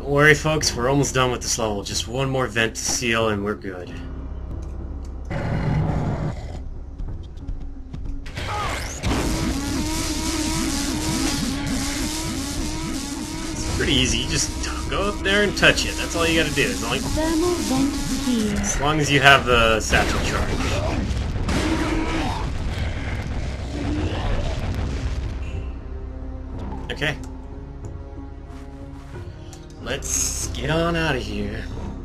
Don't worry, folks, we're almost done with this level. Just one more vent to seal and we're good. It's pretty easy. You just go up there and touch it. That's all you gotta do. As long, Thermal vent as long as you have the satchel charge. Okay. Let's get on out of here.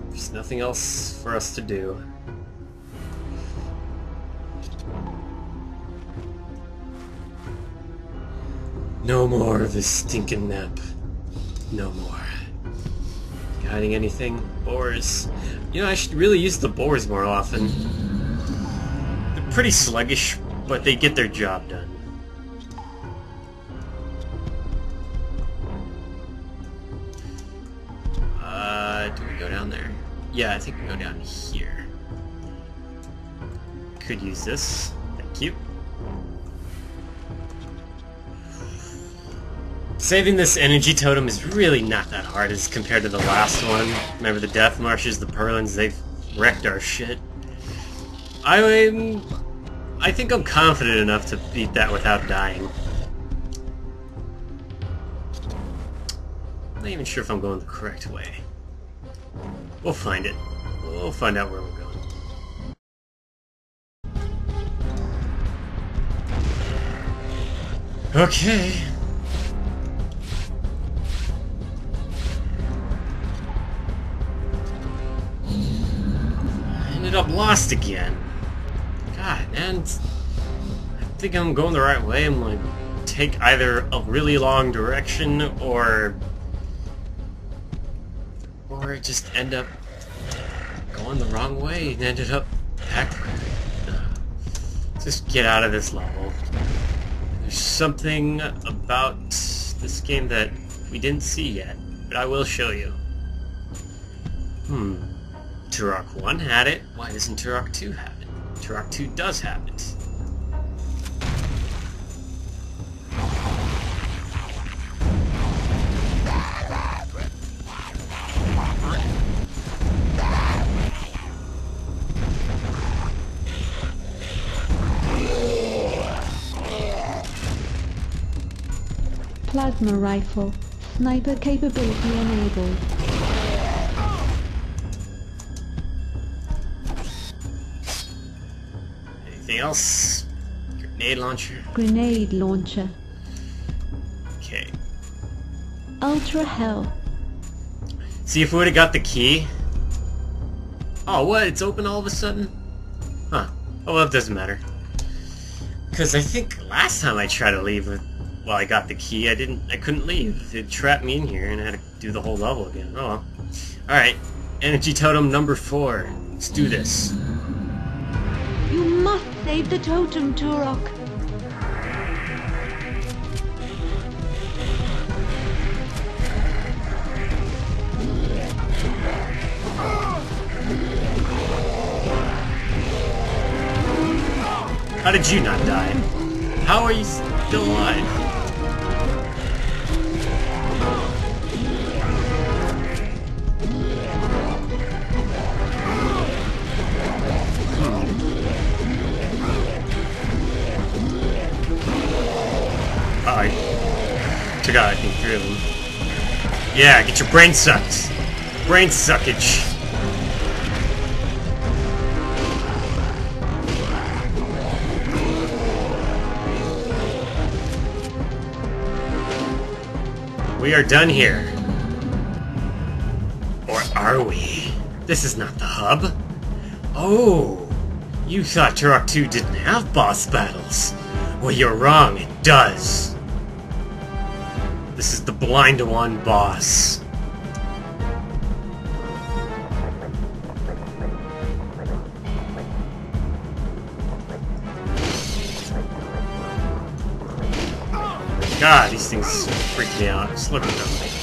There's nothing else for us to do. No more of this stinking nap. No more. Hiding anything? Boars. You know, I should really use the boars more often. They're pretty sluggish, but they get their job done. Yeah, I think we go down here. Could use this. Thank you. Saving this energy totem is really not that hard as compared to the last one. Remember the Death Marshes, the Purlins, they've wrecked our shit. I'm... I think I'm confident enough to beat that without dying. Not even sure if I'm going the correct way. We'll find it. We'll find out where we're going. Okay. I ended up lost again. God, man. I think I'm going the right way. I'm like, take either a really long direction or just end up going the wrong way and ended up back. Just get out of this level. There's something about this game that we didn't see yet, but I will show you. Hmm. Turok 1 had it, why doesn't Turok 2 have it? Turok 2 does have it. Plasma rifle. Sniper capability enabled. Anything else? Grenade launcher? Grenade launcher. Okay. Ultra hell. See if we would have got the key. Oh, what? It's open all of a sudden? Huh. Oh, well, it doesn't matter. Because I think last time I tried to leave with... Well, I got the key, I didn't... I couldn't leave. It trapped me in here and I had to do the whole level again. Oh, well. Alright. Energy totem number four. Let's do this. You must save the totem, Turok. How did you not die? How are you still alive? Took out, I think, three of them. Yeah, get your brain sucked. Brain suckage. We are done here. Or are we? This is not the hub. Oh, you thought Turok 2 didn't have boss battles. Well, you're wrong, it does. This is the Blind One boss. God, these things freak me out. Just look at them.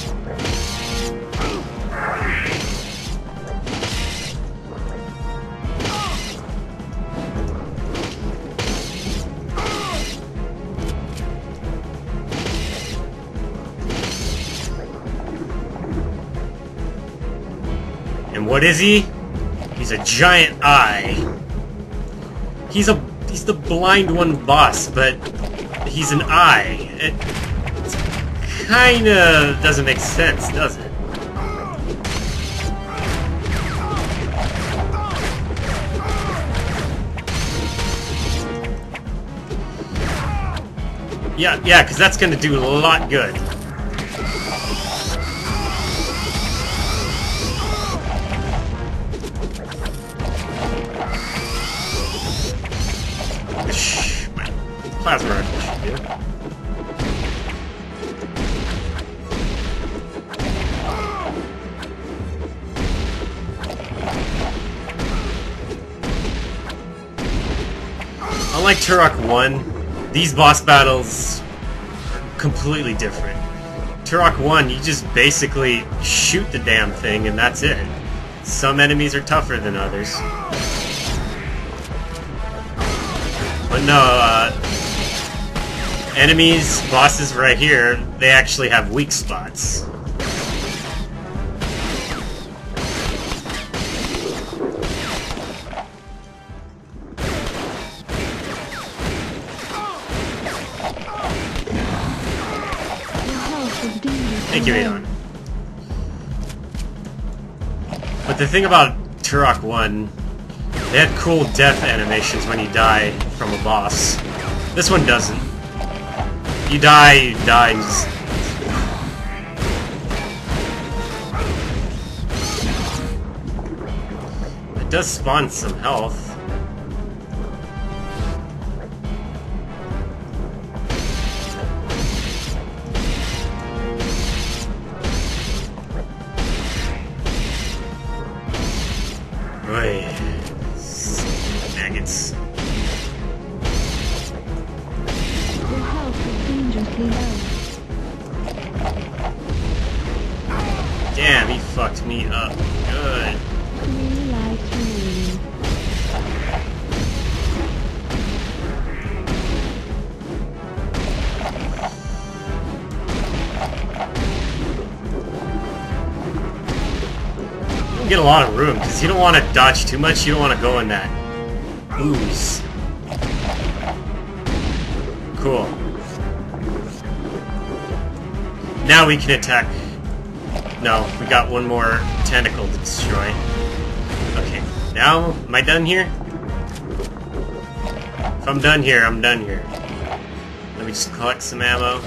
And what is he? He's a giant eye. He's a he's the blind one boss, but he's an eye. It kinda doesn't make sense, does it? Yeah, yeah, because that's gonna do a lot good. Plasma rifle should. Unlike Turok 1, these boss battles are completely different. Turok 1, you just basically shoot the damn thing and that's it. Some enemies are tougher than others. But no, uh, enemies, bosses right here, they actually have weak spots. Thank you. Adon. But the thing about Turok 1, they had cool death animations when you die from a boss. This one doesn't. You die, you die. It does spawn some health. Get a lot of room, because you don't want to dodge too much, you don't want to go in that ooze. Cool. Now we can attack. No, we got one more tentacle to destroy. Okay, now, am I done here? If I'm done here, I'm done here. Let me just collect some ammo.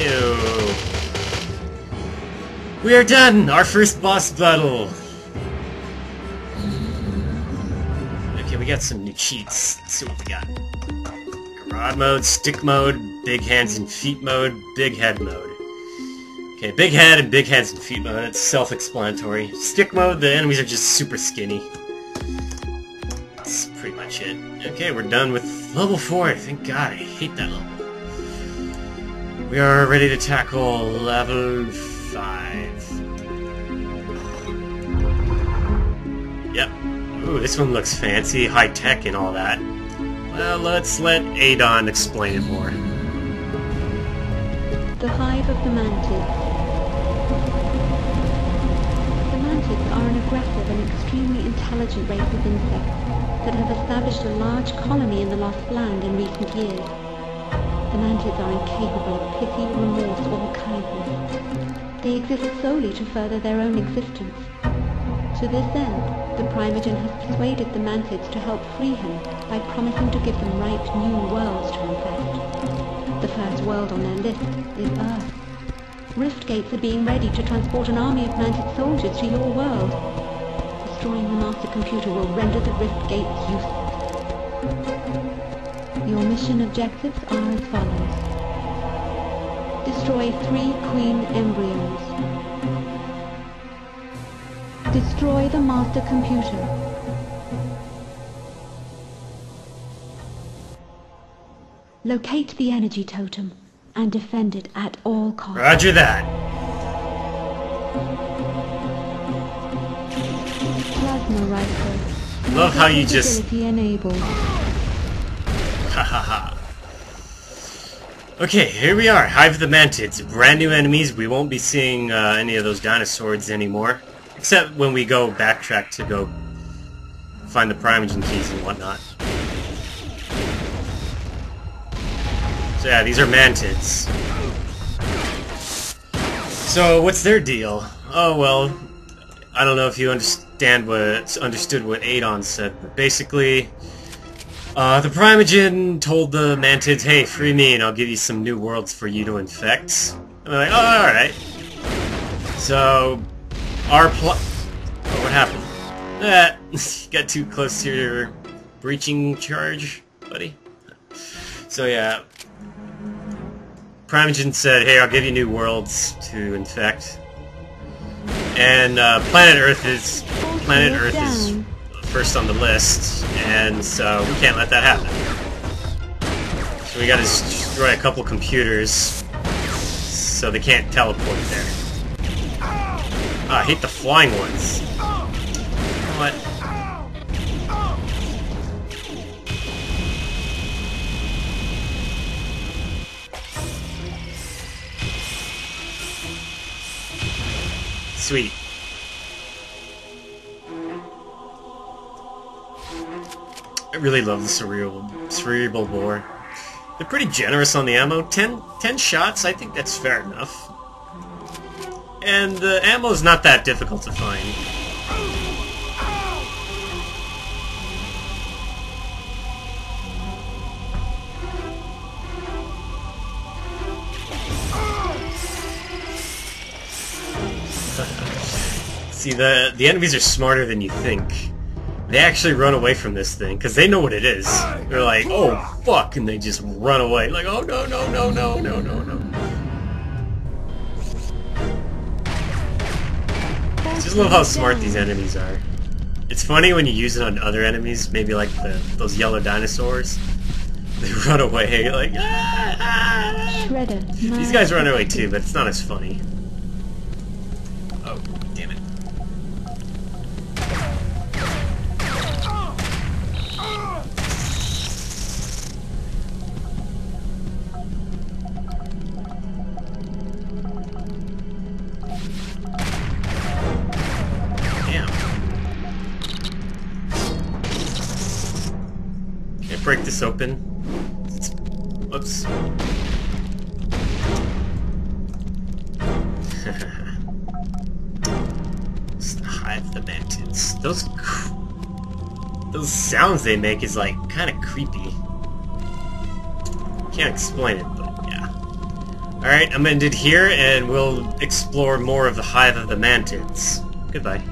Ew. We are done! Our first boss battle! Okay, we got some new cheats. Let's see what we got. Gouraud mode, stick mode, big hands and feet mode, big head mode. Okay, big head and big hands and feet mode, it's self-explanatory. Stick mode, the enemies are just super skinny. That's pretty much it. Okay, we're done with level 4. Thank god, I hate that level. We are ready to tackle level 5. Yep. Ooh, this one looks fancy, high-tech and all that. Well, let's let Adon explain it more. The Hive of the Mantids. The Mantids are an aggressive and extremely intelligent race of insects that have established a large colony in the Lost Land in recent years. The Mantids are incapable of pity, remorse, or kindness. They exist solely to further their own existence. To this end, the Primogen has persuaded the Mantids to help free him by promising to give them ripe new worlds to infest. The first world on their list is Earth. Rift gates are being ready to transport an army of Mantid soldiers to your world. Destroying the master computer will render the rift gates useless. Your mission objectives are as follows. Destroy three queen embryos. Destroy the master computer. Locate the energy totem and defend it at all costs. Roger that. Plasma rifle. Love how you just- enabled. Ha ha ha. Okay, here we are, Hive of the Mantids. Brand new enemies. We won't be seeing uh, any of those dinosaurs anymore. Except when we go backtrack to go find the Primogen keys and whatnot. So yeah, these are Mantids. So, what's their deal? Oh, well, I don't know if you understand what understood what Adon said, but basically, uh, the Primogen told the Mantids, hey, free me and I'll give you some new worlds for you to infect. And they're like, oh, alright. So, our plot... Oh, what happened? Eh, got too close to your breaching charge, buddy. So yeah, Primogen said, hey, I'll give you new worlds to infect. And uh, planet Earth is planet Earth is first on the list, and so we can't let that happen. So we gotta destroy a couple computers so they can't teleport there. Ah, I hate the flying ones. What? Sweet. I really love the cerebral, cerebral bore. They're pretty generous on the ammo. 10, 10 shots, I think that's fair enough. And the ammo's not that difficult to find. See, the, the enemies are smarter than you think. They actually run away from this thing, because they know what it is. They're like, oh, fuck, and they just run away. Like, oh, no, no, no, no, no, no, no. Just love how smart these enemies are. It's funny when you use it on other enemies, maybe like the those yellow dinosaurs. They run away, like, ah, ah. Shredder. These guys run away too, but it's not as funny. Oh, damn it. Open? Whoops. Hive the Mantids. Those those sounds they make is like kind of creepy. Can't explain it, but yeah. Alright, I'm ended here, and we'll explore more of the Hive of the Mantids. Goodbye.